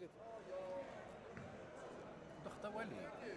جديد ضغط والي.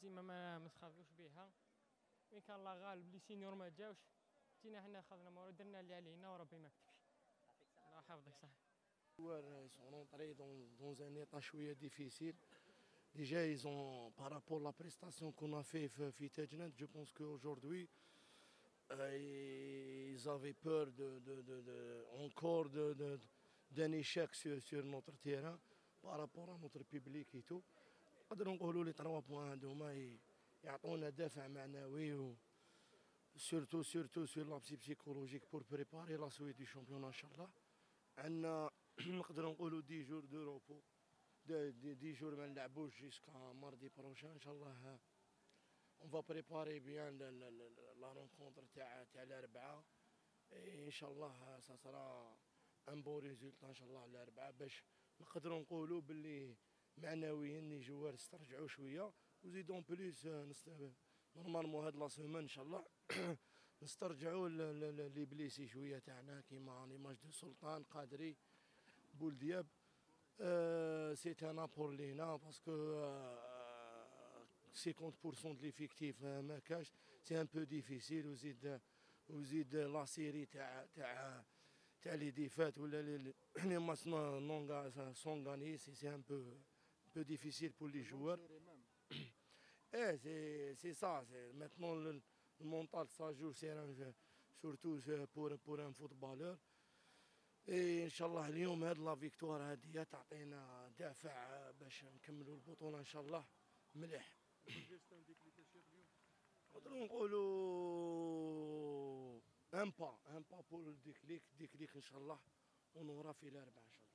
الهزيمه ما ما تخافوش بها وين كان الله غالب لي سينيور ما جاوش جينا حنا خذنا مورا درنا اللي علينا وربي ما كتبش الله يحفظك صح joueurs sont rentrés dans, dans un état chouïa difficile. Déjà, ils ont, par rapport à la prestation qu'on a fait Fitejnet, je pense qu'aujourd'hui, euh, ils avaient peur de, de, de, de encore d'un de, d'un échec sur, sur, notre terrain par rapport à notre public et tout. نقدروا نقولوا لي 3 بوان هذوما يعطونا دافع معنوي سورتو سورتو سور لابسي بسيكولوجيك بور بريباري لا سويت دي شامبيون ان شاء الله عندنا نقدروا نقولوا deux jours de repos deux, deux, deux jours ما نلعبوش jusqu'à mardi prochain ان شاء الله on va préparer bien la rencontre تاع تاع الاربعاء ان شاء الله ça sera un bon résultat ان شاء الله الاربعاء باش نقدروا نقولوا باللي معنويا les joueurs استرجعوا شوية وزيدون plus normalement هاد la semaine ان شاء الله نسترجعوا les blessés شوية تاعنا كيما l'image de سلطان قادري بول دياب c'est un apport لينا parce que 50% de l'effectif ما كاش c'est un peu difficile وزيد وزيد la série تاع تاع تاع les défaites ولا les matchs non sans gagner c'est c'est un peu peu difficile pour les joueurs. Eh, c'est ça. Maintenant, le, le, mental, ça joue surtout pour, pour un footballeur. Et Inch'Allah اليوم هاد la victoire هادي تعطينا دافع باش نكملوا البطولة إن شاء الله مليح. نقدروا نقولوا un pas un pas pour ال déclic déclic ان شاء الله و on aura في الاربعاء ان شاء الله.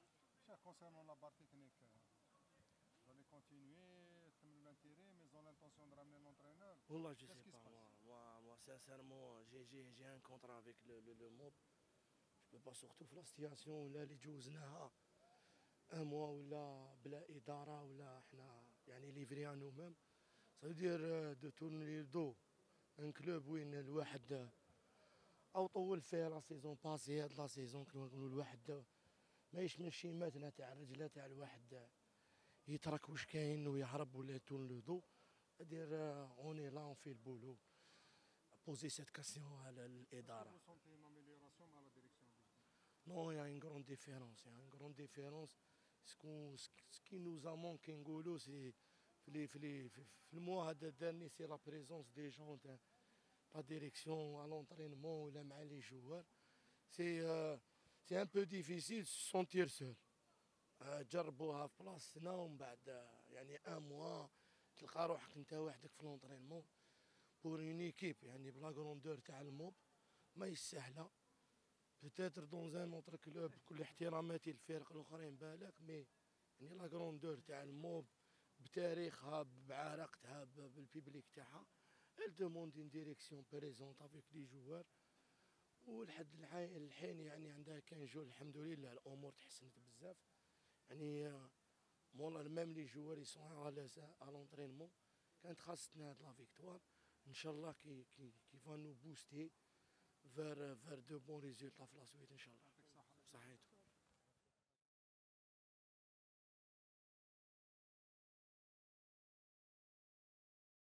barre technique, vous allez continuer, l'intérêt, mais ils ont l'intention de ramener l'entraîneur. Wallah, je sais pas. Moi, moi, moi, sincèrement, j'ai un contrat avec le, le, le MOB. Je peux pas surtout la situation là اللي جوزناها un mois ولا بلا إدارة ولا إحنا يعني ليفري نو ميم de tourner le dos un club وين الواحد أو طول فيه لا سيزون باسي هاد لا سيزون كنا نقولوا الواحد ما يشمل شيماتنا تاع الرجله تاع الواحد يترك واش كاين ويهرب ولا تون لو دو دير اوني لا اون في البولو بوزي سيت كاسيون على الاداره نو يا ان غرون ديفيرونس يا ان غرون ديفيرونس سكون سكي نوز ا مونكي نقولو سي في في في الموا هذا دارني سي لا بريزونس دي جون لا ديريكسيون à l'entraînement ولا مع لي جوار c'est c'est un peu difficile sentir seul جربوها في بلاصتنا ومن بعد يعني un mois تلقى روحك أنت وحدك في l'entraînement pour une équipe يعني بلا grandeur تاع الموب ما سهلة. peut-être dans un autre club كل احتراماتي للفرق الأخرين بالك mais يعني la grandeur تاع الموب بتاريخها بعراقتها بال public تاعها elle demande une direction présente avec les joueurs. ولحد الحين يعني عندها كان جو الحمد لله الأمور تحسنت بزاف. يعني même même les joueurs ils sont على على l'entraînement كانت خاصتنا هاد la victoire ان شاء الله كي كي كي va nous booster faire faire de bons résultats في la suite ان شاء الله صحيت